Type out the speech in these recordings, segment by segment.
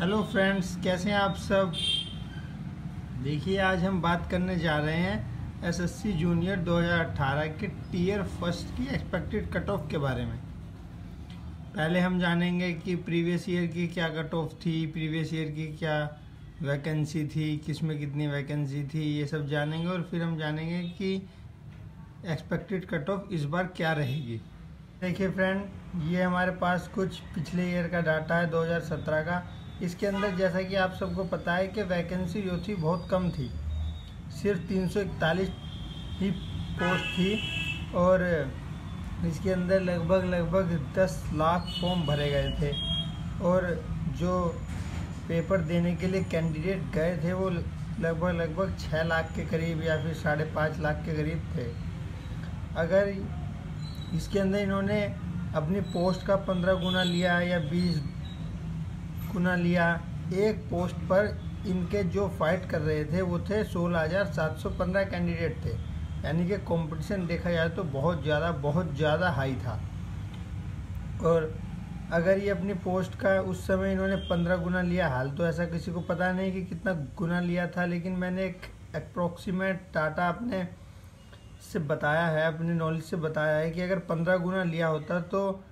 Hello friends कैसे हैं आप सब? देखिए, आज हम बात करने जा रहे हैं एसएससी जूनियर 2018 के टीयर फ़र्स्ट की एक्सपेक्टेड कट ऑफ़ के बारे में। पहले हम जानेंगे कि प्रीवियस ईयर की क्या कट ऑफ़ थी प्रीवियस ईयर की क्या वैकेंसी थी, किसमें कितनी वैकेंसी थी, ये सब जानेंगे और फिर हम जानेंगे कि एक्सपेक्टेड कट ऑफ़ इस बार क्या रहेगी। देखिए फ्रेंड ये हमारे पास कुछ पिछले ईयर का डाटा है 2017 का। इसके अंदर जैसा कि आप सबको पता है कि वैकेंसी जो थी बहुत कम थी। सिर्फ़ 341 ही पोस्ट थी और इसके अंदर लगभग लगभग 10 लाख फॉर्म भरे गए थे। और जो पेपर देने के लिए कैंडिडेट गए थे वो लगभग लगभग छः लाख के करीब या फिर साढ़े पाँच लाख के करीब थे। अगर इसके अंदर इन्होंने अपनी पोस्ट का पंद्रह गुना लिया या बीस गुना लिया एक पोस्ट पर इनके जो फाइट कर रहे थे, वो थे सोलह हज़ार सात सौ पंद्रह कैंडिडेट थे। यानी कि कंपटीशन देखा जाए तो बहुत ज़्यादा बहुत ज़्यादा हाई था। और अगर ये अपनी पोस्ट का उस समय इन्होंने पंद्रह गुना लिया, हाल तो ऐसा किसी को पता नहीं कि कितना गुना लिया था, लेकिन मैंने एक अप्रोक्सीमेट डाटा अपने से बताया है, अपने नॉलेज से बताया है कि अगर पंद्रह गुना लिया होता तो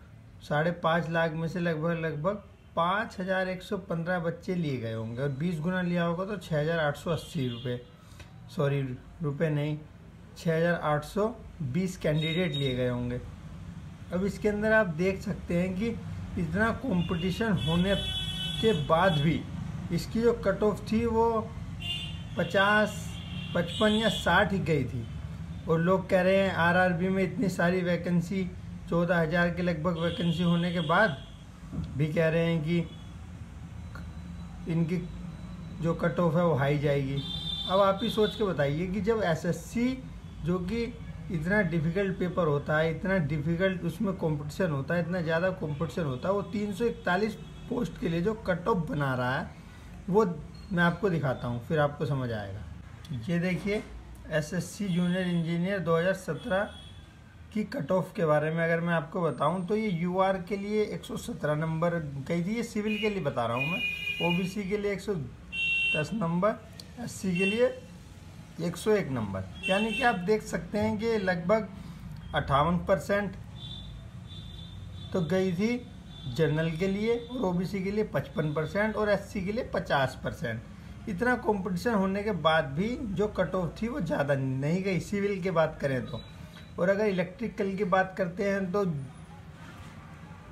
साढ़े पाँच लाख में से लगभग लगभग पाँच हज़ार एक सौ पंद्रह बच्चे लिए गए होंगे और बीस गुना लिया होगा तो छः हज़ार आठ सौ अस्सी रुपये सॉरी रुपये नहीं छः हज़ार आठ सौ बीस कैंडिडेट लिए गए होंगे। अब इसके अंदर आप देख सकते हैं कि इतना कंपटीशन होने के बाद भी इसकी जो कट ऑफ़ थी वो पचास, पचपन या साठ ही गई थी। और लोग कह रहे हैं, आरआरबी में इतनी सारी वैकेंसी चौदह हज़ार के लगभग वैकेंसी होने के बाद भी कह रहे हैं कि इनकी जो कट ऑफ़ है वो हाई जाएगी। अब आप ही सोच के बताइए कि जब एसएससी जो कि इतना डिफ़िकल्ट पेपर होता है, इतना डिफ़िकल्ट उसमें कंपटीशन होता है, इतना ज़्यादा कंपटीशन होता है, वो तीन सौ इकतालीस पोस्ट के लिए जो कट ऑफ़ बना रहा है, वो मैं आपको दिखाता हूँ, फिर आपको समझ आएगा। ये देखिए एसएससी जूनियर इंजीनियर 2017 की कट ऑफ़ के बारे में अगर मैं आपको बताऊँ तो ये यूआर के लिए 117 नंबर गई थी ये सिविल के लिए बता रहा हूँ मैं। ओबीसी के लिए 110 नंबर एससी के लिए 101 नंबर। यानी कि आप देख सकते हैं कि लगभग अट्ठावन परसेंट तो गई थी जनरल के लिए, और ओबीसी के लिए 55 परसेंट, और एससी के लिए 50 परसेंट। इतना कंपटीशन होने के बाद भी जो कट ऑफ़ थी वो ज़्यादा नहीं गई। सिविल की बात करें तो और अगर इलेक्ट्रिकल की बात करते हैं तो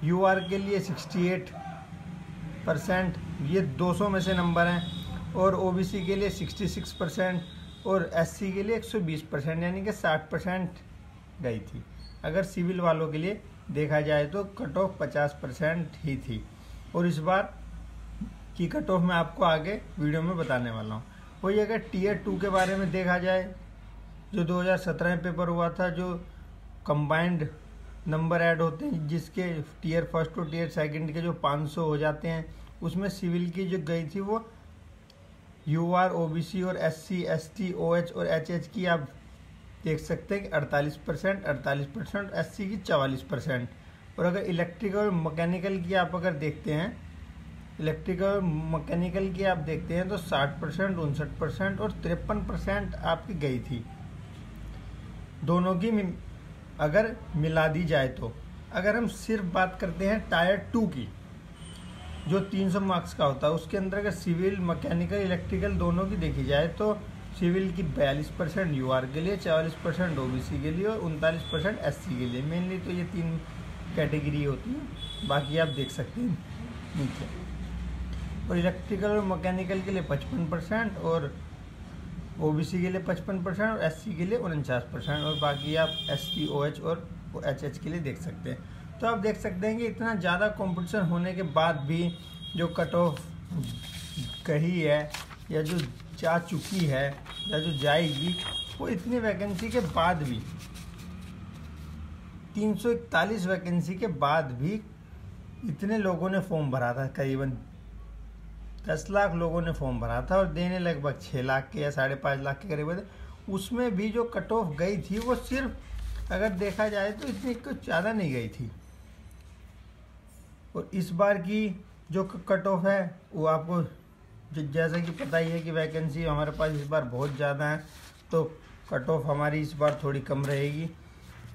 यू आर के लिए 68 परसेंट ये 200 में से नंबर हैं। और ओबीसी के लिए 66 परसेंट और एससी के लिए 120 परसेंट यानी कि 60 परसेंट गई थी। अगर सिविल वालों के लिए देखा जाए तो कट ऑफ़ 50 परसेंट ही थी। और इस बार की कट ऑफ़ मैं आपको आगे वीडियो में बताने वाला हूँ। वही अगर टीयर टू के बारे में देखा जाए जो 2017 में पेपर हुआ था, जो कंबाइंड नंबर ऐड होते हैं, जिसके टीयर फ़र्स्ट और टीयर सेकंड के जो 500 हो जाते हैं, उसमें सिविल की जो गई थी वो U R O B C और S C S T O H और एच एच की आप देख सकते हैं कि अड़तालीस परसेंट अड़तालीस परसेंट एस सी की चवालीस परसेंट। और अगर इलेक्ट्रिकल और मैकेनिकल की आप अगर देखते हैं इलेक्ट्रिकल और मकैनिकल की आप देखते हैं तो 60 परसेंट, उनसठ परसेंट और तिरपन परसेंट आपकी गई थी। दोनों की अगर मिला दी जाए तो। अगर हम सिर्फ़ बात करते हैं टायर टू की, जो 300 मार्क्स का होता है, उसके अंदर अगर सिविल, मैकेनिकल, इलेक्ट्रिकल दोनों की देखी जाए तो सिविल की 42 परसेंट यू के लिए 44 परसेंट ओ के लिए और उनतालीस परसेंट एस के लिए। मेनली तो ये तीन कैटेगरी होती है, बाकी आप देख सकते हैं। नीचे और इलेक्ट्रिकल और मैकेनिकल के लिए पचपन परसेंट और ओबीसी के लिए पचपन परसेंट और एससी के लिए उनचास परसेंट और बाकी आप एस टी ओ एच और एच एच के लिए देख सकते हैं। तो आप देख सकते हैं कि इतना ज़्यादा कंपटीशन होने के बाद भी जो कट ऑफ़ कही है या जो जा चुकी है या जो जाएगी, वो इतनी वैकेंसी के बाद भी 341 वैकेंसी के बाद भी इतने लोगों ने फॉर्म भरा था, करीबन दस लाख लोगों ने फॉर्म भरा था और देने लगभग छः लाख के या साढ़े पाँच लाख के करीब थे। उसमें भी जो कट ऑफ़ गई थी, वो सिर्फ़, अगर देखा जाए तो इतनी कुछ ज़्यादा नहीं गई थी। और इस बार की जो कट ऑफ़ है, वो आपको जैसा कि पता ही है कि वैकेंसी हमारे पास इस बार बहुत ज़्यादा है तो कट ऑफ़ हमारी इस बार थोड़ी कम रहेगी।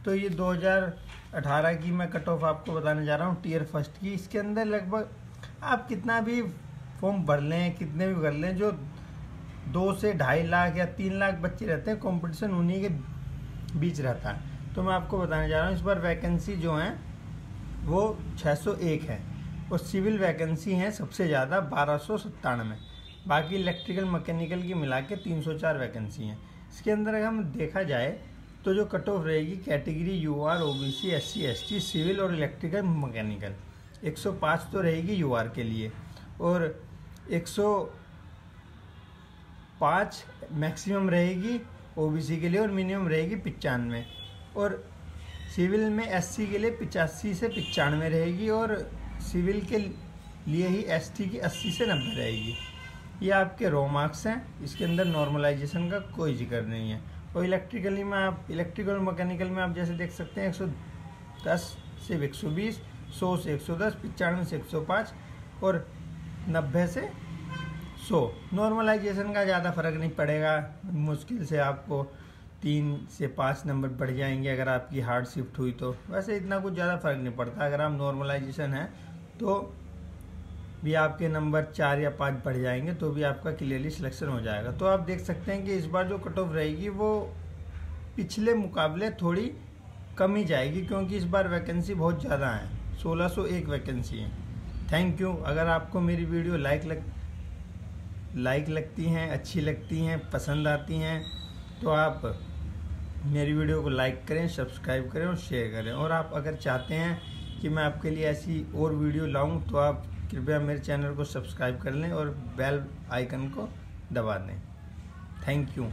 तो ये 2018 की मैं कट ऑफ़ आपको बताने जा रहा हूँ टीयर फ़र्स्ट की। इसके अंदर लगभग आप कितना भी फॉर्म भर लें, कितने भी भर लें, जो दो से ढाई लाख या तीन लाख बच्चे रहते हैं कंपटीशन उन्हीं के बीच रहता है। तो मैं आपको बताने जा रहा हूँ, इस बार वैकेंसी जो है, वो 601 है। और सिविल वैकेंसी हैं सबसे ज़्यादा, बारह सौ सत्तानवे बाकी इलेक्ट्रिकल मैकेनिकल की मिला के तीन सौ चार वैकेंसी हैं। इसके अंदर अगर हम देखा जाए तो जो कट ऑफ़ रहेगी category U R O B C S C S T civil और इलेक्ट्रिकल मैकेनिकल 105 तो रहेगी यू आर के लिए। और 105 मैक्सिमम रहेगी ओ बी सी के लिए और मिनिमम रहेगी पचानवे। और सिविल में एस सी के लिए पिचासी से पचानवे रहेगी और सिविल के लिए ही एसटी की 80 से 90 रहेगी। ये आपके रो मार्क्स हैं, इसके अंदर नॉर्मलाइजेशन का कोई ज़िक्र नहीं है। और इलेक्ट्रिकली में आप इलेक्ट्रिकल और मैकेनिकल में आप जैसे देख सकते हैं 110 से 120 100 से 110 पचानवे से 105 और 90 से 100 नॉर्मलाइजेशन का ज़्यादा फ़र्क नहीं पड़ेगा। मुश्किल से आपको तीन से पाँच नंबर बढ़ जाएँगे अगर आपकी हार्ड शिफ्ट हुई तो। वैसे इतना कुछ ज़्यादा फ़र्क नहीं पड़ता। अगर आप नॉर्मलाइजेशन है तो भी आपके नंबर चार या पाँच बढ़ जाएँगे तो भी आपका क्लियरली सिलेक्शन हो जाएगा। तो आप देख सकते हैं कि इस बार जो कट ऑफ़ रहेगी, वो पिछले मुकाबले थोड़ी कम ही जाएगी, क्योंकि इस बार वैकेंसी बहुत ज़्यादा है। 1601 वैकेंसी है। थैंक यू अगर आपको मेरी वीडियो लाइक लग लाइक लगती हैं, अच्छी लगती हैं, पसंद आती हैं तो आप मेरी वीडियो को लाइक करें सब्सक्राइब करें और शेयर करें। और आप अगर चाहते हैं कि मैं आपके लिए ऐसी और वीडियो लाऊं तो आप कृपया मेरे चैनल को सब्सक्राइब कर लें और बेल आइकन को दबा दें। Thank you